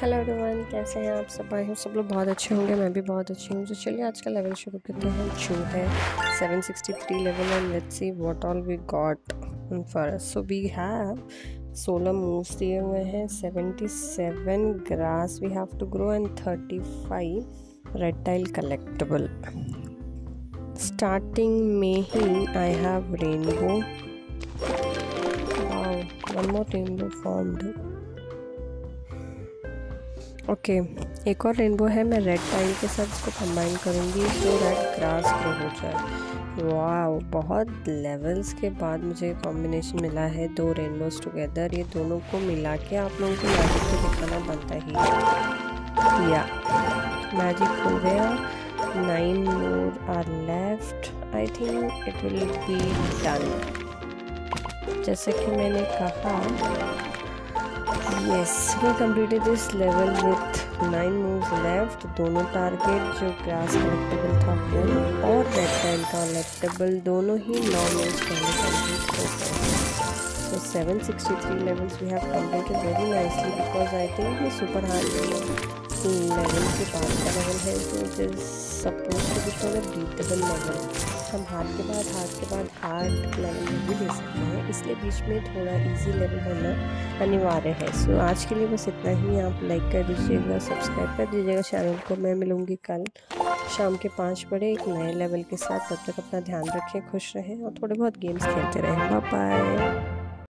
Hello everyone कैसे हैं आप सब? आई हूँ सब लोग बहुत अच्छे होंगे, मैं भी बहुत अच्छी हूँ। तो चलिए, आज का लेवल शुरू करते हैं। जो है 763 level and let's see what all we got for so we have 16 moves दिए हुए हैं 77 grass we have to grow and 35 retile collectable starting में ही I have rainbow one more rainbow formed okay okay, एक और rainbow है मैं red tile के साथ इसको कंबाइन करूँगी तो रेड ग्रास ग्रो हो जाए। वाह बहुत लेवल्स के बाद मुझे कॉम्बिनेशन मिला है दो रेनबोज टुगेदर ये दोनों को मिला के आप लोगों को मैजिक को दिखाना बनता ही या मैजिक हो गया nine more are left I think it will be done जैसे कि मैंने कहा yes we completed this level with nine move left दोनों टारगेट जो ग्रास कलेक्टेबल था वो और रेड टाइम का कलेक्टेबल दोनों ही नौ मूव पहले seven sixty three levels we have completed very nicely because I think ये सुपर हार्ड level के बाद का level है it is supposed to be called a beatable हम हार्ड के बाद हार्ड के बाद हार्ड लेवल भी ले सकते हैं इसलिए बीच में थोड़ा इजी लेवल होना अनिवार्य है सो आज के लिए बस इतना ही आप लाइक कर दीजिएगा सब्सक्राइब कर दीजिएगा चैनल को मैं मिलूँगी कल शाम के पाँच बजे एक नए लेवल के साथ तब तक अपना ध्यान रखें खुश रहें और थोड़े बहुत गेम्स खेलते रहें बाय